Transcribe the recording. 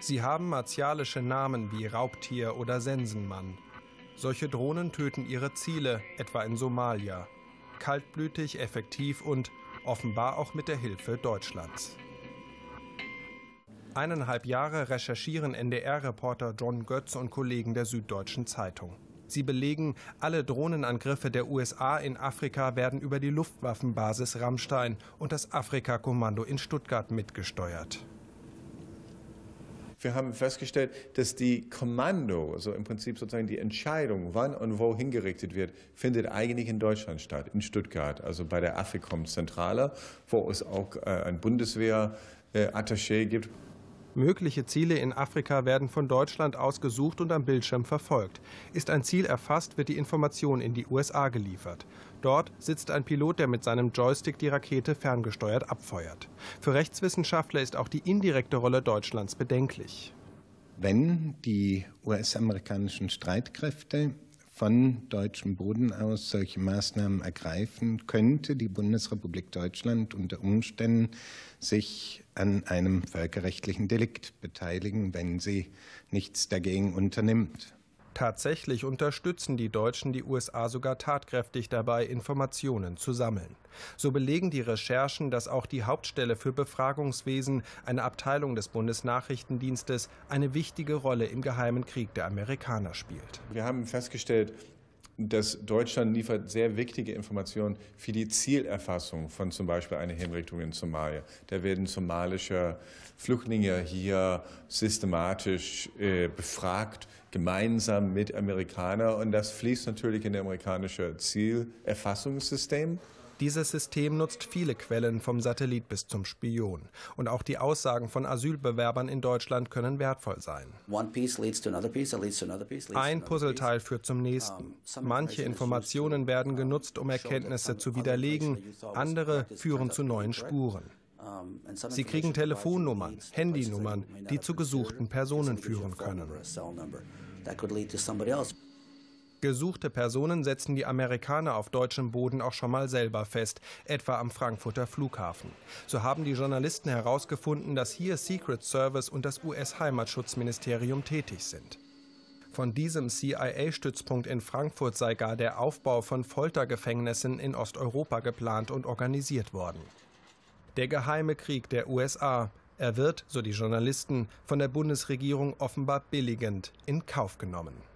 Sie haben martialische Namen wie Raubtier oder Sensenmann. Solche Drohnen töten ihre Ziele, etwa in Somalia. Kaltblütig, effektiv und offenbar auch mit der Hilfe Deutschlands. Eineinhalb Jahre recherchieren NDR-Reporter John Götz und Kollegen der Süddeutschen Zeitung. Sie belegen, alle Drohnenangriffe der USA in Afrika werden über die Luftwaffenbasis Rammstein und das Afrika-Kommando in Stuttgart mitgesteuert. Wir haben festgestellt, dass die Kommando, also im Prinzip sozusagen die Entscheidung, wann und wo hingerichtet wird, findet eigentlich in Deutschland statt, in Stuttgart, also bei der Afrikom-Zentrale, wo es auch äh, ein Bundeswehr-Attaché gibt. Mögliche Ziele in Afrika werden von Deutschland ausgesucht und am Bildschirm verfolgt. Ist ein Ziel erfasst, wird die Information in die USA geliefert. Dort sitzt ein Pilot, der mit seinem Joystick die Rakete ferngesteuert abfeuert. Für Rechtswissenschaftler ist auch die indirekte Rolle Deutschlands bedenklich. Wenn die US-amerikanischen Streitkräfte von deutschem Boden aus solche Maßnahmen ergreifen, könnte die Bundesrepublik Deutschland unter Umständen sich an einem völkerrechtlichen Delikt beteiligen, wenn sie nichts dagegen unternimmt. Tatsächlich unterstützen die Deutschen die USA sogar tatkräftig dabei, Informationen zu sammeln. So belegen die Recherchen, dass auch die Hauptstelle für Befragungswesen, eine Abteilung des Bundesnachrichtendienstes, eine wichtige Rolle im geheimen Krieg der Amerikaner spielt. Wir haben festgestellt, dass Deutschland liefert sehr wichtige Informationen für die Zielerfassung von zum Beispiel einer Hinrichtung in Somalia. Da werden somalische Flüchtlinge hier systematisch äh, befragt, gemeinsam mit Amerikanern. Und das fließt natürlich in das amerikanische Zielerfassungssystem. Dieses System nutzt viele Quellen vom Satellit bis zum Spion. Und auch die Aussagen von Asylbewerbern in Deutschland können wertvoll sein. Ein Puzzleteil führt zum nächsten. Manche Informationen werden genutzt, um Erkenntnisse zu widerlegen, andere führen zu neuen Spuren. Sie kriegen Telefonnummern, Handynummern, die zu gesuchten Personen führen können. Gesuchte Personen setzen die Amerikaner auf deutschem Boden auch schon mal selber fest, etwa am Frankfurter Flughafen. So haben die Journalisten herausgefunden, dass hier Secret Service und das US-Heimatschutzministerium tätig sind. Von diesem CIA-Stützpunkt in Frankfurt sei gar der Aufbau von Foltergefängnissen in Osteuropa geplant und organisiert worden. Der geheime Krieg der USA, er wird, so die Journalisten, von der Bundesregierung offenbar billigend in Kauf genommen.